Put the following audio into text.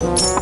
you.